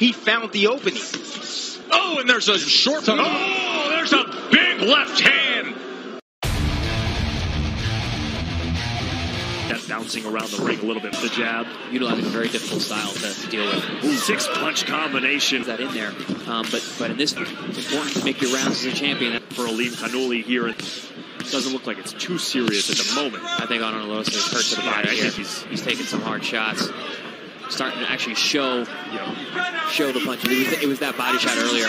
he found the opening. Oh, and there's a short. Oh, there's a big left hand. That bouncing around the ring a little bit. The jab. utilizing a very difficult style to, to deal with. Six punch combination That in there, um, but but in this, it's important to make your rounds as a champion. for Alimkhanuly here. It doesn't look like it's too serious at the moment. I think Onolos is hurt to the Yeah, body I here. think he's- He's taking some hard shots, starting to actually show Yeah. show the punches. It was, it was that body shot earlier.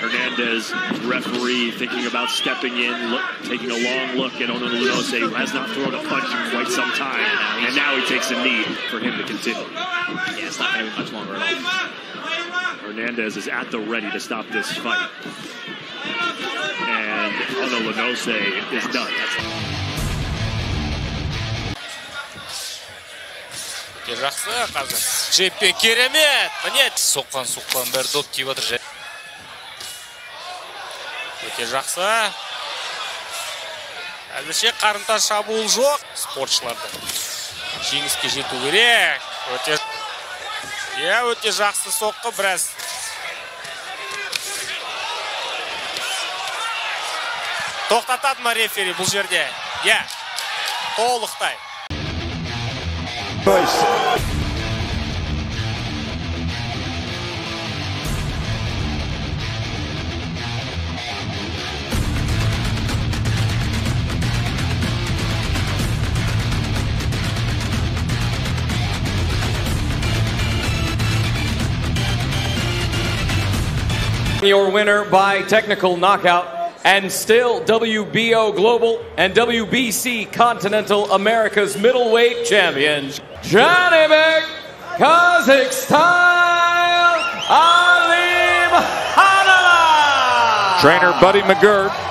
Hernandez, referee, thinking about stepping in, look, taking a long look at Ono Lunose, who has not thrown a punch in quite some time, and now he takes a knee for him to continue. Yeah, it's not going to be much longer at all. Hernandez is at the ready to stop this fight. And Ono Lunose is done. Өте жақсы қазір. Джеппен керемет. Міне соққан соққан бәрі доп тиіп жатыр өте жақсы. Әзірше қарымта шабуыл жоқ спортшыларда жеңіске жету керек. Өте иә өте жақсы соққы біраз. Тоқтатады ма рефери бұл жерде? Иә. Толықтай. Your winner by technical knockout and still WBO Global and WBC Continental America's middleweight champion, Janibek, Kazakhstan, Alim Hanala. Trainer Buddy McGirt